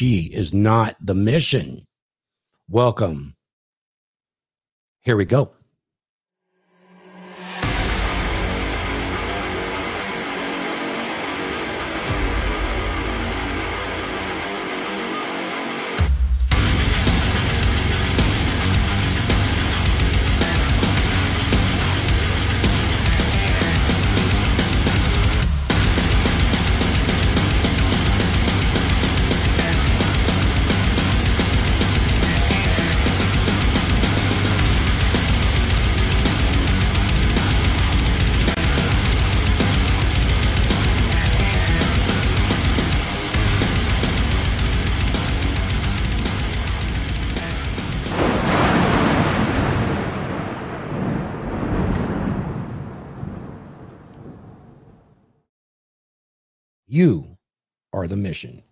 she is not the mission. Welcome. Here we go. You are the mission,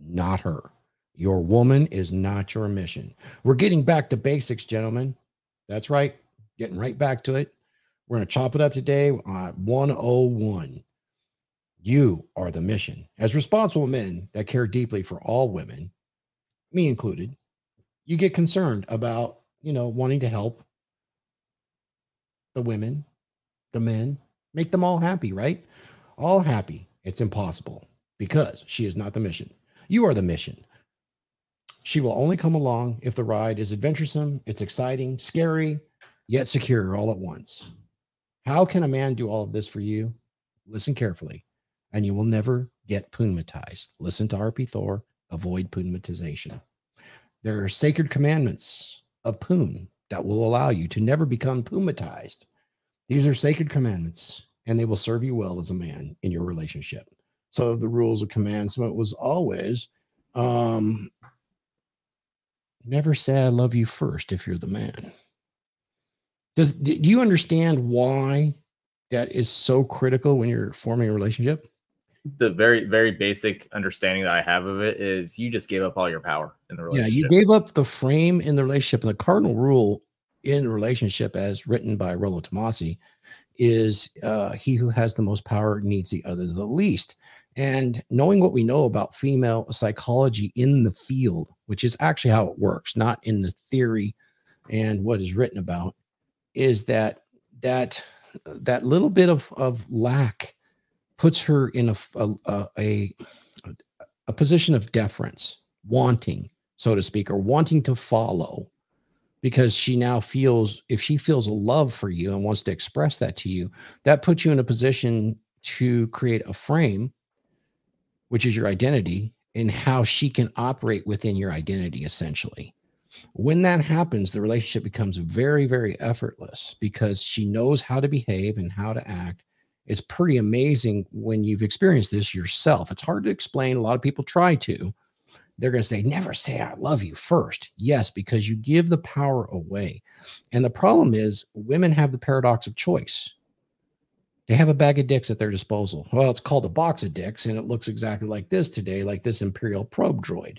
not her. Your woman is not your mission. We're getting back to basics, gentlemen. That's right. Getting right back to it. We're going to chop it up today on 101. You are the mission. As responsible men that care deeply for all women, me included, you get concerned about, you know, wanting to help the women, the men, make them all happy, right? All happy. It's impossible because she is not the mission. You are the mission. She will only come along if the ride is adventuresome, it's exciting, scary, yet secure all at once. How can a man do all of this for you? Listen carefully, and you will never get Poon-matized. Listen to RP Thor, avoid Poon-matization. There are sacred commandments of Poon that will allow you to never become Poon-matized. These are sacred commandments and they will serve you well as a man in your relationship. So the rules of commandment was always um, never say I love you first if you're the man. Does do you understand why that is so critical when you're forming a relationship? The very very basic understanding that I have of it is you just gave up all your power in the relationship. Yeah, you gave up the frame in the relationship, and the cardinal rule in relationship, as written by Rollo Tomassi, is uh, he who has the most power needs the other the least. And knowing what we know about female psychology in the field, which is actually how it works, not in the theory and what is written about, is that that that little bit of, of lack puts her in a, a, a, a position of deference, wanting, so to speak, or wanting to follow because she now feels if she feels a love for you and wants to express that to you that puts you in a position to create a frame which is your identity and how she can operate within your identity essentially. When that happens the relationship becomes very very effortless because she knows how to behave and how to act. It's pretty amazing when you've experienced this yourself. It's hard to explain. A lot of people try to they're going to say, never say I love you first. Yes, because you give the power away. And the problem is, women have the paradox of choice. They have a bag of dicks at their disposal. Well, it's called a box of dicks, and it looks exactly like this today, like this Imperial probe droid.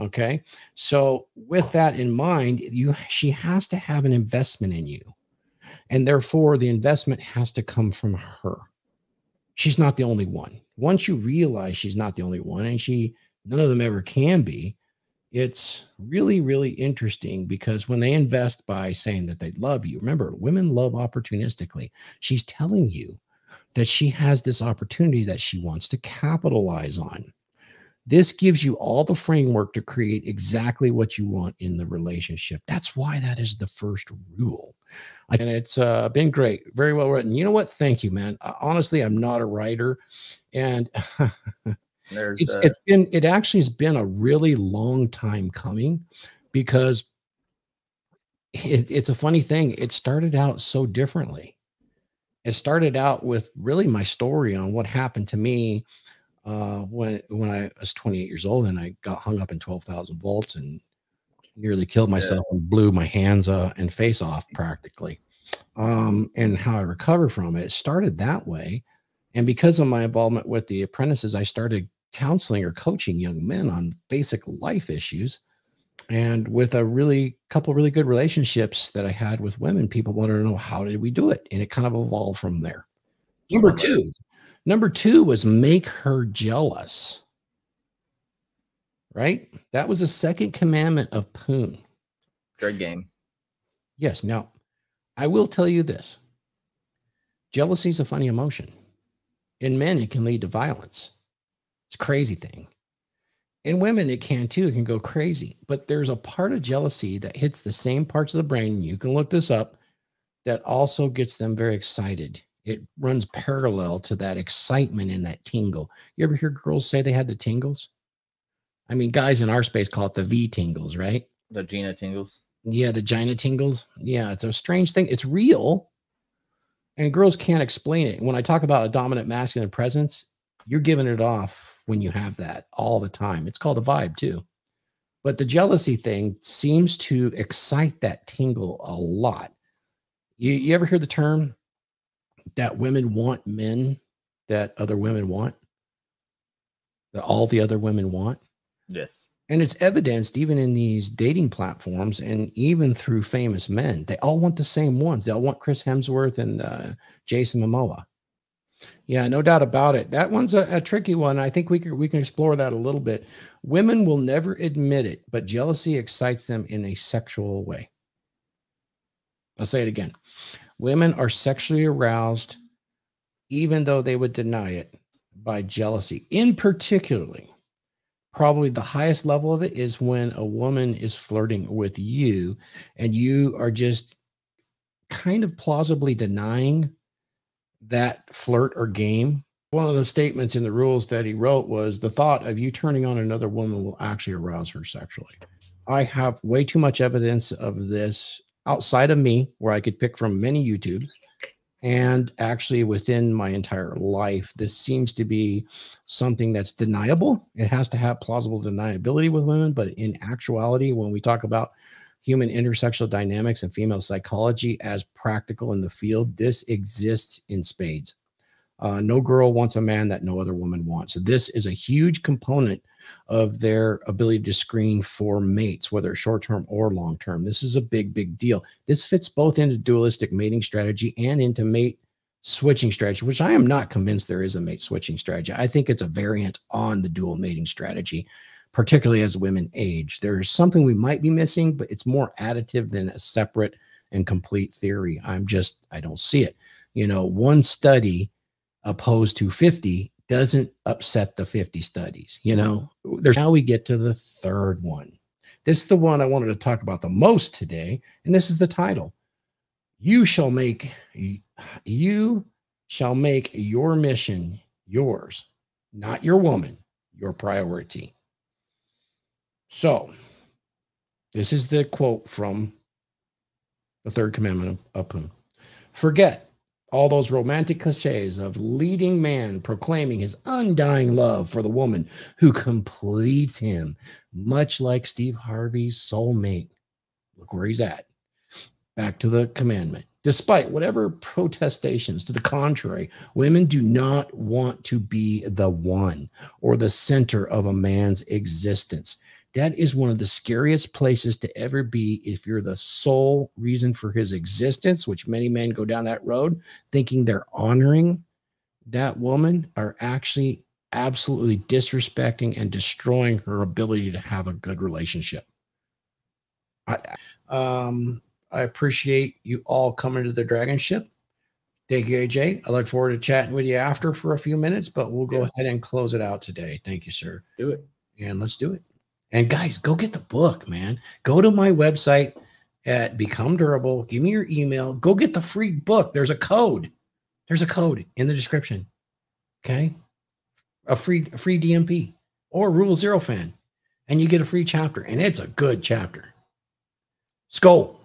Okay. So, with that in mind, you she has to have an investment in you. And therefore, the investment has to come from her. She's not the only one. Once you realize she's not the only one, and she none of them ever can be. It's really, really interesting because when they invest by saying that they love you, remember, women love opportunistically. She's telling you that she has this opportunity that she wants to capitalize on. This gives you all the framework to create exactly what you want in the relationship. That's why that is the first rule. And it's uh, been great, very well written. You know what? Thank you, man. Uh, honestly, I'm not a writer. And There's it's, a- it's been it actually has been a really long time coming because it, it's a funny thing. It started out so differently. It started out with really my story on what happened to me uh, when when I was 28 years old and I got hung up in 12,000 volts and nearly killed myself yeah. and blew my hands uh, and face off practically. Um, and how I recovered from it. It started that way. And because of my involvement with the apprentices, I started counseling or coaching young men on basic life issues. And with a really couple really good relationships that I had with women, people wanted to know how did we do it? And it kind of evolved from there. Number two, number two was make her jealous. right? That was the second commandment of Poon. Dread game. Yes. Now, I will tell you this jealousy is a funny emotion. In men, it can lead to violence. It's a crazy thing. In women, it can too. It can go crazy. But there's a part of jealousy that hits the same parts of the brain. You can look this up that also gets them very excited. It runs parallel to that excitement and that tingle. You ever hear girls say they had the tingles? I mean, guys in our space call it the V tingles, right? The Gina tingles. Yeah, the Gina tingles. Yeah, it's a strange thing. It's real. And girls can't explain it. When I talk about a dominant masculine presence, you're giving it off when you have that all the time. It's called a vibe too. But the jealousy thing seems to excite that tingle a lot. You, you ever hear the term that women want men that other women want? That all the other women want? Yes. And it's evidenced even in these dating platforms and even through famous men. They all want the same ones. They all want Chris Hemsworth and uh, Jason Momoa. Yeah, no doubt about it. That one's a, a, tricky one. I think we can we can explore that a little bit. Women will never admit it, but jealousy excites them in a sexual way. I'll say it again. Women are sexually aroused, even though they would deny it, by jealousy. In particularly, probably the highest level of it is when a woman is flirting with you and you are just kind of plausibly denying that flirt or game. One of the statements in the rules that he wrote was the thought of you turning on another woman will actually arouse her sexually. I have way too much evidence of this outside of me where I could pick from many YouTubes and actually within my entire life. This seems to be something that's deniable. It has to have plausible deniability with women, but in actuality, when we talk about human intersexual dynamics and female psychology as practical in the field, this exists in spades. Uh, no girl wants a man that no other woman wants. So this is a huge component of their ability to screen for mates, whether short term or long term. This is a big, big deal. This fits both into dualistic mating strategy and into mate switching strategy, which I am not convinced there is a mate switching strategy. I think it's a variant on the dual mating strategy, particularly as women age. There's something we might be missing, but it's more additive than a separate and complete theory. I'm just, I don't see it. You know, one study opposed to 50 doesn't upset the 50 studies. You know, there's now we get to the third one. This is the one I wanted to talk about the most today. And this is the title You shall make, you shall make your mission yours, not your woman, your priority. So, this is the quote from the third commandment of Apun. Forget all those romantic cliches of leading man proclaiming his undying love for the woman who completes him, much like Steve Harvey's soulmate. Look where he's at. Back to the commandment. Despite whatever protestations to the contrary, women do not want to be the one or the center of a man's existence that is one of the scariest places to ever be if you're the sole reason for his existence, which many men go down that road thinking they're honoring that woman, are actually absolutely disrespecting and destroying her ability to have a good relationship. I, um, I appreciate you all coming to the dragon ship. Thank you, AJ. I look forward to chatting with you after for a few minutes, but we'll go yeah. ahead and close it out today. Thank you, sir. Let's do it. And let's do it. And guys, go get the book, man. Go to my website at Become Durable. Give me your email. Go get the free book. There's a code. There's a code in the description. Okay. A free a free DMP or Rule Zero fan. And you get a free chapter. And it's a good chapter. Skull.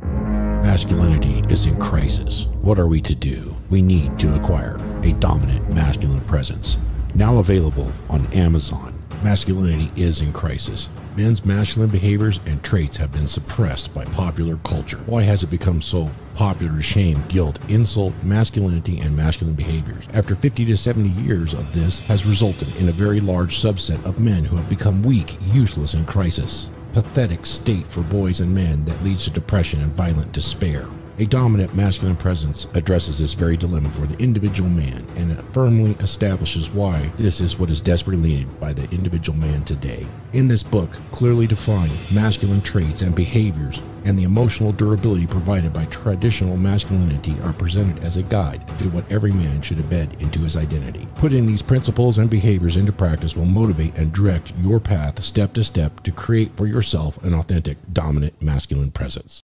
Masculinity is in crisis. What are we to do? We need to acquire a dominant masculine presence. Now available on Amazon masculinity is in crisis. Men's masculine behaviors and traits have been suppressed by popular culture. Why has it become so popular to shame, guilt, insult, masculinity, and masculine behaviors? After 50 to 70 years of this has resulted in a very large subset of men who have become weak, useless, and crisis. Pathetic state for boys and men that leads to depression and violent despair. A dominant masculine presence addresses this very dilemma for the individual man and it firmly establishes why this is what is desperately needed by the individual man today. In this book, clearly defined masculine traits and behaviors and the emotional durability provided by traditional masculinity are presented as a guide to what every man should embed into his identity. Putting these principles and behaviors into practice will motivate and direct your path step to step to create for yourself an authentic, dominant masculine presence.